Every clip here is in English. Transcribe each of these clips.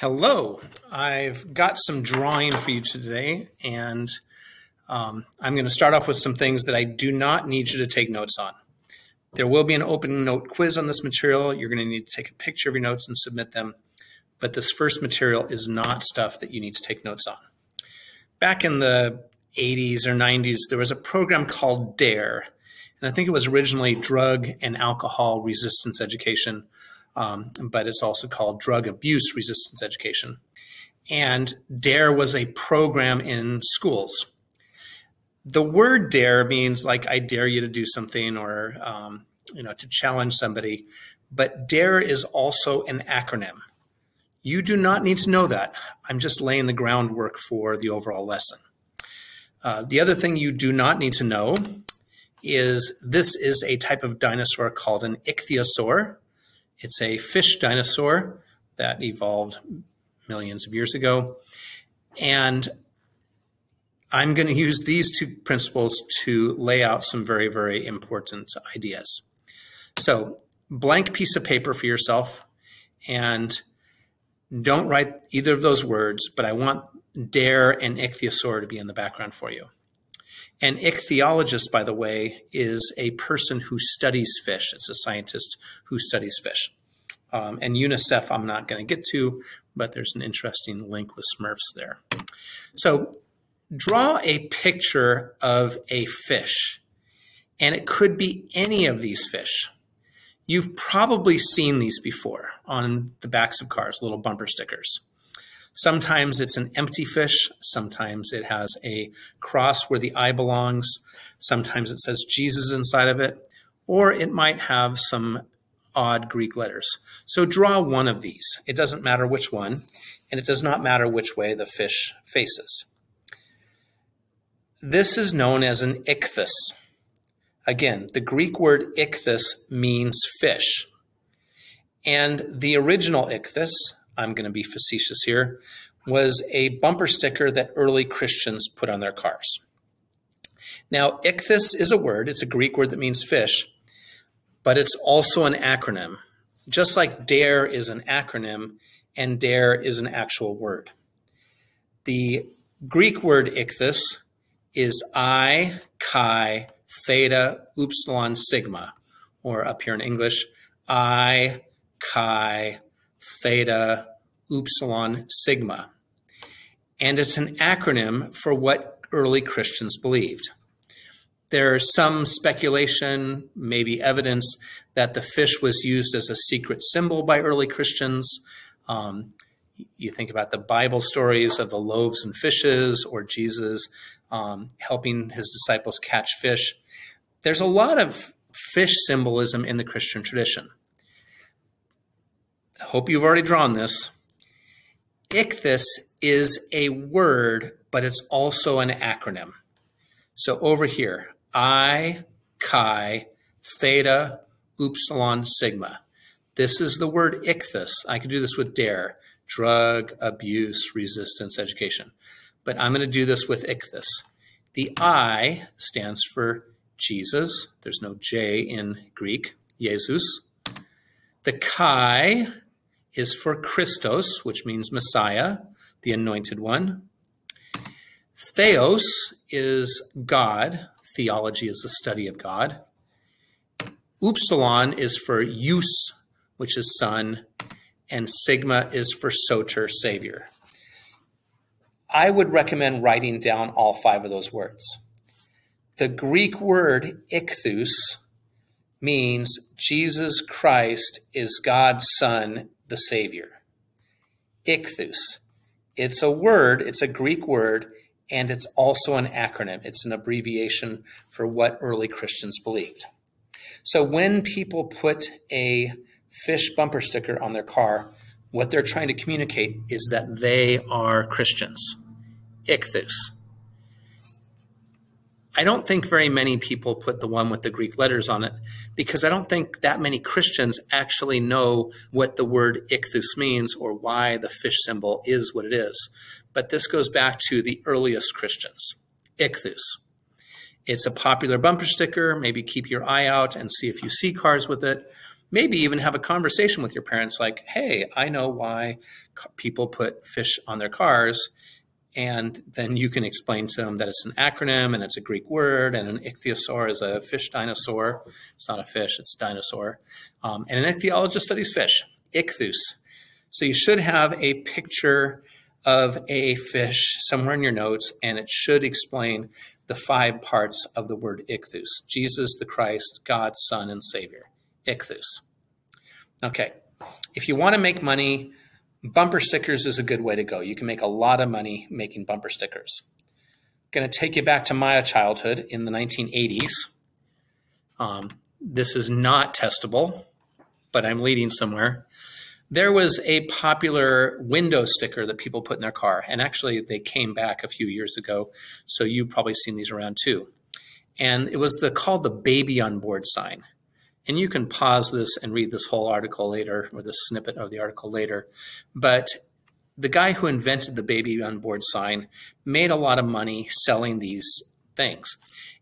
Hello, I've got some drawing for you today, and um, I'm going to start off with some things that I do not need you to take notes on. There will be an open note quiz on this material. You're going to need to take a picture of your notes and submit them, but this first material is not stuff that you need to take notes on. Back in the 80s or 90s, there was a program called DARE, and I think it was originally Drug and Alcohol Resistance Education um, but it's also called Drug Abuse Resistance Education. And DARE was a program in schools. The word dare means like I dare you to do something or um, you know to challenge somebody, but dare is also an acronym. You do not need to know that. I'm just laying the groundwork for the overall lesson. Uh, the other thing you do not need to know is this is a type of dinosaur called an ichthyosaur. It's a fish dinosaur that evolved millions of years ago. And I'm going to use these two principles to lay out some very, very important ideas. So, blank piece of paper for yourself, and don't write either of those words, but I want dare and ichthyosaur to be in the background for you. An ichthyologist, by the way, is a person who studies fish. It's a scientist who studies fish. Um, and UNICEF, I'm not going to get to, but there's an interesting link with Smurfs there. So draw a picture of a fish, and it could be any of these fish. You've probably seen these before on the backs of cars, little bumper stickers. Sometimes it's an empty fish. Sometimes it has a cross where the eye belongs. Sometimes it says Jesus inside of it. Or it might have some odd Greek letters. So draw one of these. It doesn't matter which one, and it does not matter which way the fish faces. This is known as an ichthys. Again, the Greek word ichthys means fish. And the original ichthys, I'm going to be facetious here, was a bumper sticker that early Christians put on their cars. Now, ichthys is a word, it's a Greek word that means fish, but it's also an acronym. Just like DARE is an acronym and DARE is an actual word. The Greek word ichthys is I, chi, theta, upsilon, sigma, or up here in English, I, chi, theta, upsilon, sigma. And it's an acronym for what early Christians believed. There's some speculation, maybe evidence, that the fish was used as a secret symbol by early Christians. Um, you think about the Bible stories of the loaves and fishes, or Jesus um, helping his disciples catch fish. There's a lot of fish symbolism in the Christian tradition. I hope you've already drawn this. Ichthys is a word, but it's also an acronym. So over here, I, chi, theta, upsilon, sigma. This is the word ichthys. I could do this with DARE, drug, abuse, resistance, education. But I'm going to do this with ichthys. The I stands for Jesus. There's no J in Greek, Jesus. The chi is for Christos, which means Messiah, the anointed one. Theos is God. Theology is the study of God. Upsilon is for use, which is son, and sigma is for soter, savior. I would recommend writing down all five of those words. The Greek word ichthus means Jesus Christ is God's son the Savior. Ichthus. It's a word, it's a Greek word, and it's also an acronym. It's an abbreviation for what early Christians believed. So when people put a fish bumper sticker on their car, what they're trying to communicate is that they are Christians. Ichthus. I don't think very many people put the one with the Greek letters on it because I don't think that many Christians actually know what the word ichthus means or why the fish symbol is what it is. But this goes back to the earliest Christians. Ichthus. It's a popular bumper sticker. Maybe keep your eye out and see if you see cars with it. Maybe even have a conversation with your parents like, hey, I know why people put fish on their cars. And then you can explain to them that it's an acronym and it's a Greek word, and an ichthyosaur is a fish dinosaur. It's not a fish, it's a dinosaur. Um, and an ichthyologist studies fish, ichthus. So you should have a picture of a fish somewhere in your notes, and it should explain the five parts of the word ichthus Jesus, the Christ, God's Son, and Savior. Ichthus. Okay, if you want to make money, bumper stickers is a good way to go. You can make a lot of money making bumper stickers. Going to take you back to my childhood in the 1980s. Um, this is not testable, but I'm leading somewhere. There was a popular window sticker that people put in their car, and actually they came back a few years ago, so you've probably seen these around too. And it was the called the baby on board sign. And you can pause this and read this whole article later, or the snippet of the article later. But the guy who invented the baby on board sign made a lot of money selling these things.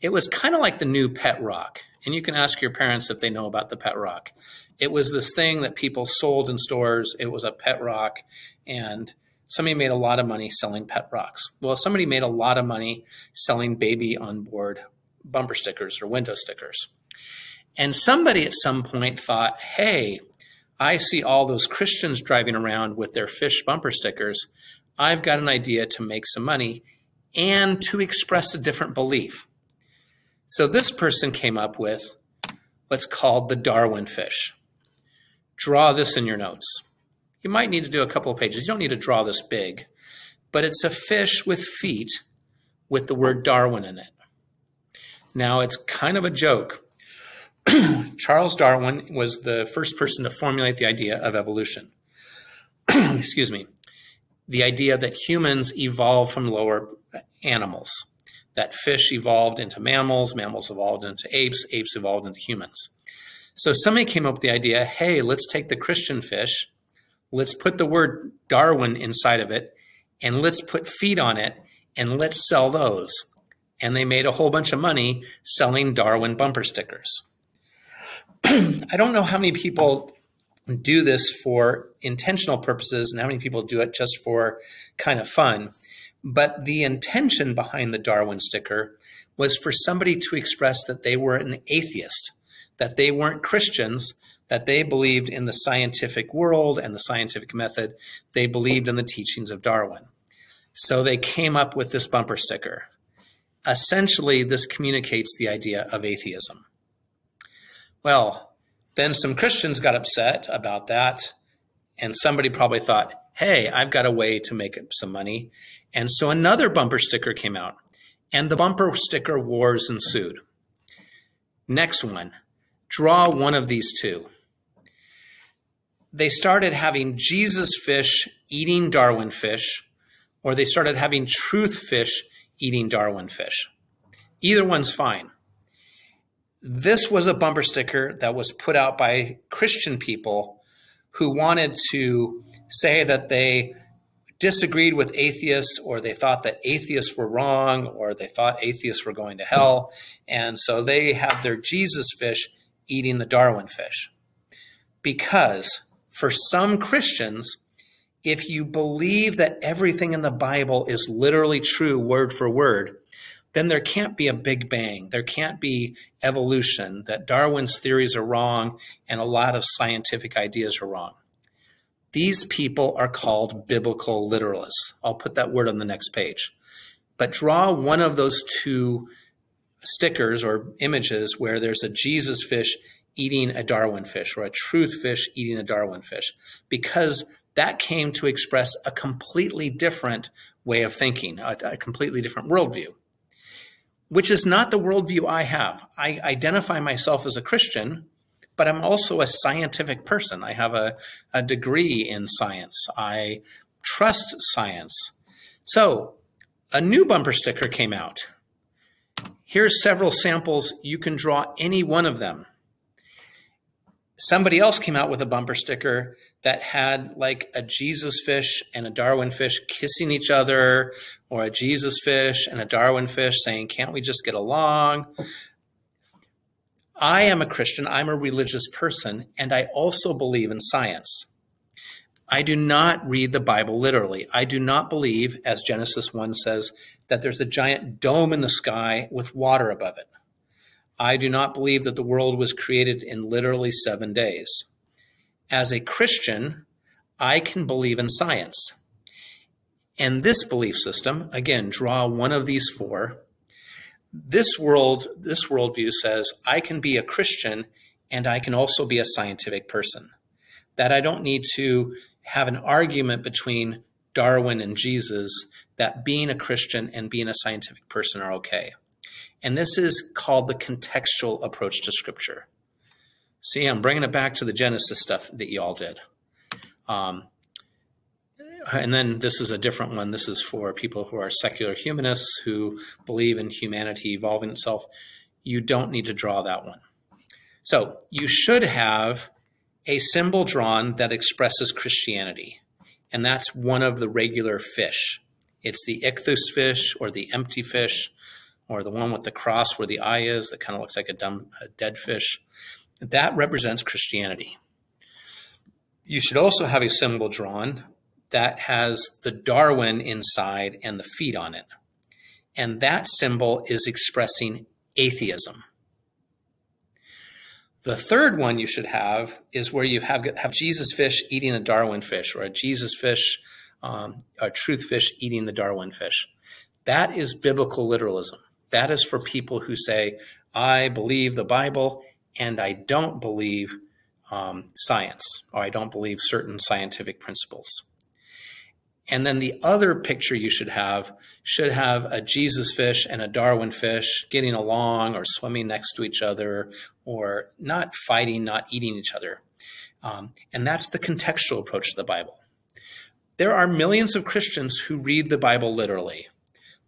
It was kind of like the new pet rock. And you can ask your parents if they know about the pet rock. It was this thing that people sold in stores. It was a pet rock. And somebody made a lot of money selling pet rocks. Well, somebody made a lot of money selling baby on board bumper stickers or window stickers. And somebody at some point thought, hey, I see all those Christians driving around with their fish bumper stickers. I've got an idea to make some money and to express a different belief. So this person came up with what's called the Darwin fish. Draw this in your notes. You might need to do a couple of pages. You don't need to draw this big, but it's a fish with feet with the word Darwin in it. Now, it's kind of a joke Charles Darwin was the first person to formulate the idea of evolution. Excuse me. The idea that humans evolved from lower animals, that fish evolved into mammals, mammals evolved into apes, apes evolved into humans. So somebody came up with the idea hey, let's take the Christian fish, let's put the word Darwin inside of it, and let's put feet on it, and let's sell those. And they made a whole bunch of money selling Darwin bumper stickers. I don't know how many people do this for intentional purposes and how many people do it just for kind of fun. But the intention behind the Darwin sticker was for somebody to express that they were an atheist, that they weren't Christians, that they believed in the scientific world and the scientific method. They believed in the teachings of Darwin. So they came up with this bumper sticker. Essentially, this communicates the idea of atheism. Well, then some Christians got upset about that, and somebody probably thought, hey, I've got a way to make some money. And so another bumper sticker came out, and the bumper sticker wars ensued. Next one, draw one of these two. They started having Jesus fish eating Darwin fish, or they started having truth fish eating Darwin fish. Either one's fine. This was a bumper sticker that was put out by Christian people who wanted to say that they disagreed with atheists or they thought that atheists were wrong or they thought atheists were going to hell. And so they have their Jesus fish eating the Darwin fish. Because for some Christians, if you believe that everything in the Bible is literally true word for word, then there can't be a big bang. There can't be evolution, that Darwin's theories are wrong and a lot of scientific ideas are wrong. These people are called biblical literalists. I'll put that word on the next page. But draw one of those two stickers or images where there's a Jesus fish eating a Darwin fish or a truth fish eating a Darwin fish, because that came to express a completely different way of thinking, a, a completely different worldview which is not the worldview I have. I identify myself as a Christian, but I'm also a scientific person. I have a, a degree in science. I trust science. So a new bumper sticker came out. Here's several samples. You can draw any one of them. Somebody else came out with a bumper sticker that had like a Jesus fish and a Darwin fish kissing each other, or a Jesus fish and a Darwin fish saying, Can't we just get along? I am a Christian, I'm a religious person, and I also believe in science. I do not read the Bible literally. I do not believe, as Genesis 1 says, that there's a giant dome in the sky with water above it. I do not believe that the world was created in literally seven days. As a Christian, I can believe in science. And this belief system, again, draw one of these four. This world, this worldview says I can be a Christian and I can also be a scientific person. That I don't need to have an argument between Darwin and Jesus that being a Christian and being a scientific person are okay. And this is called the contextual approach to Scripture. See, I'm bringing it back to the Genesis stuff that you all did. Um, and then this is a different one. This is for people who are secular humanists who believe in humanity evolving itself. You don't need to draw that one. So you should have a symbol drawn that expresses Christianity. And that's one of the regular fish. It's the ichthus fish or the empty fish or the one with the cross where the eye is that kind of looks like a, dumb, a dead fish. That represents Christianity. You should also have a symbol drawn that has the Darwin inside and the feet on it. And that symbol is expressing atheism. The third one you should have is where you have, have Jesus fish eating a Darwin fish or a Jesus fish, um, a truth fish eating the Darwin fish. That is biblical literalism. That is for people who say, I believe the Bible and I don't believe um, science or I don't believe certain scientific principles. And then the other picture you should have should have a Jesus fish and a Darwin fish getting along or swimming next to each other or not fighting, not eating each other. Um, and that's the contextual approach to the Bible. There are millions of Christians who read the Bible literally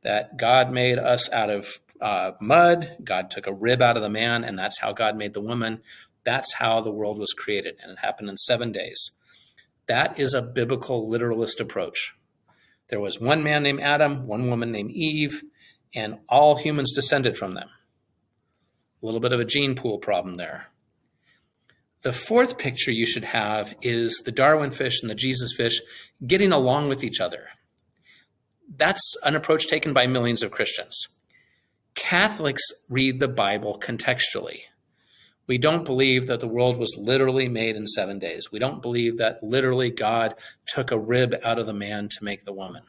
that God made us out of uh, mud, God took a rib out of the man, and that's how God made the woman. That's how the world was created, and it happened in seven days. That is a biblical literalist approach. There was one man named Adam, one woman named Eve, and all humans descended from them. A little bit of a gene pool problem there. The fourth picture you should have is the Darwin fish and the Jesus fish getting along with each other. That's an approach taken by millions of Christians. Catholics read the Bible contextually. We don't believe that the world was literally made in seven days. We don't believe that literally God took a rib out of the man to make the woman.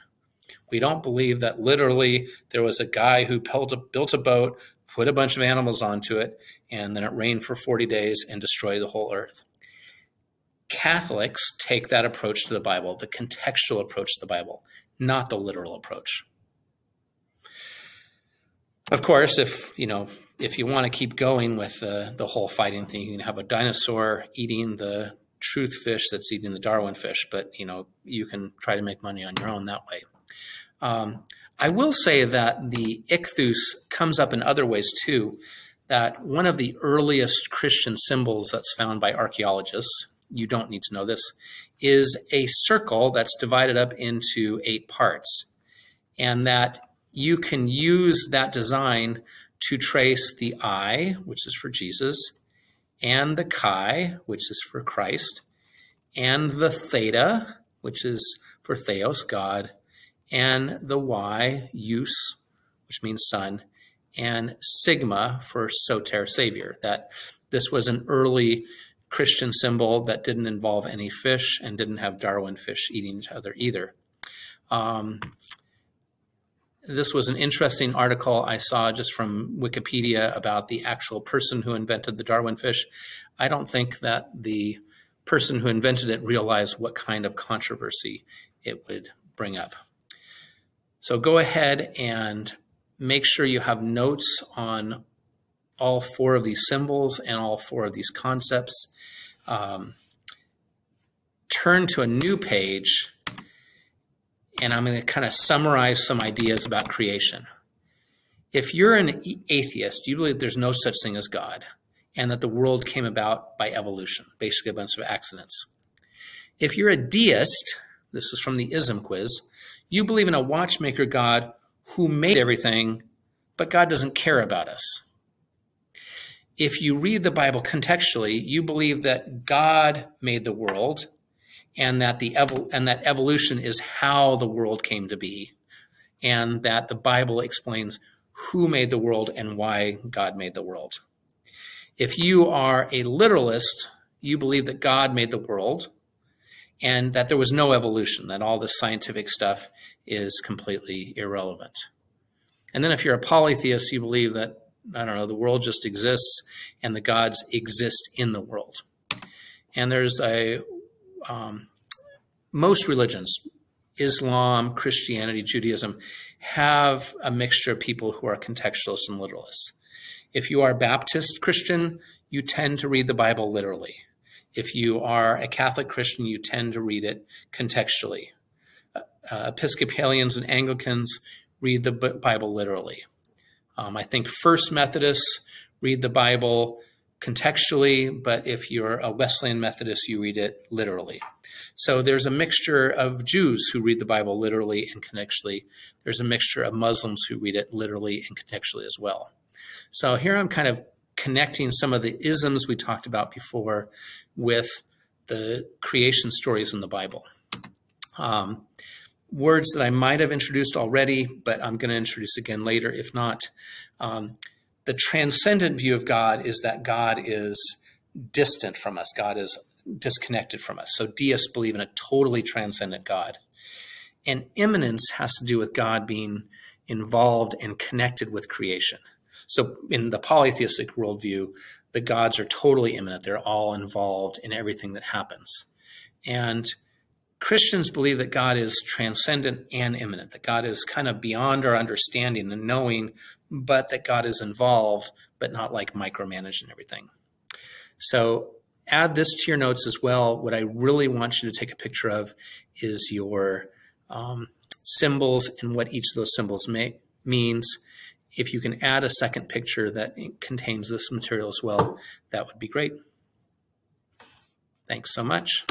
We don't believe that literally there was a guy who built a, boat, put a bunch of animals onto it, and then it rained for 40 days and destroyed the whole earth. Catholics take that approach to the Bible, the contextual approach to the Bible, not the literal approach. Of course, if you know if you want to keep going with the, the whole fighting thing, you can have a dinosaur eating the truth fish that's eating the Darwin fish, but you know you can try to make money on your own that way. Um, I will say that the ichthus comes up in other ways too. That one of the earliest Christian symbols that's found by archaeologists, you don't need to know this, is a circle that's divided up into eight parts. And that you can use that design to trace the I, which is for Jesus, and the chi, which is for Christ, and the theta, which is for theos, God, and the Y, use, which means son, and sigma for soter, savior. That this was an early Christian symbol that didn't involve any fish and didn't have Darwin fish eating each other either. Um, this was an interesting article I saw just from Wikipedia about the actual person who invented the Darwin fish. I don't think that the person who invented it realized what kind of controversy it would bring up. So go ahead and make sure you have notes on all four of these symbols and all four of these concepts. Um, turn to a new page and I'm going to kind of summarize some ideas about creation. If you're an atheist, you believe there's no such thing as God and that the world came about by evolution, basically a bunch of accidents. If you're a deist, this is from the ism quiz, you believe in a watchmaker God who made everything, but God doesn't care about us. If you read the Bible contextually, you believe that God made the world and that the and that evolution is how the world came to be and that the Bible explains who made the world and why God made the world. If you are a literalist, you believe that God made the world and that there was no evolution, that all this scientific stuff is completely irrelevant. And then if you're a polytheist, you believe that, I don't know, the world just exists and the gods exist in the world. And there's a, um, most religions, Islam, Christianity, Judaism, have a mixture of people who are contextualists and literalists. If you are Baptist Christian, you tend to read the Bible literally. If you are a Catholic Christian, you tend to read it contextually. Uh, Episcopalians and Anglicans read the Bible literally. Um, I think First Methodists read the Bible contextually, but if you're a Wesleyan Methodist, you read it literally. So there's a mixture of Jews who read the Bible literally and contextually. There's a mixture of Muslims who read it literally and contextually as well. So here I'm kind of connecting some of the isms we talked about before with the creation stories in the Bible. Um, words that I might have introduced already, but I'm going to introduce again later if not. Um, the transcendent view of God is that God is distant from us, God is disconnected from us. So deists believe in a totally transcendent God. And immanence has to do with God being involved and connected with creation. So in the polytheistic worldview, the gods are totally immanent. They're all involved in everything that happens. And Christians believe that God is transcendent and immanent, that God is kind of beyond our understanding and knowing, but that God is involved, but not like micromanaging everything. So add this to your notes as well. What I really want you to take a picture of is your um, symbols and what each of those symbols may, means. If you can add a second picture that contains this material as well, that would be great. Thanks so much.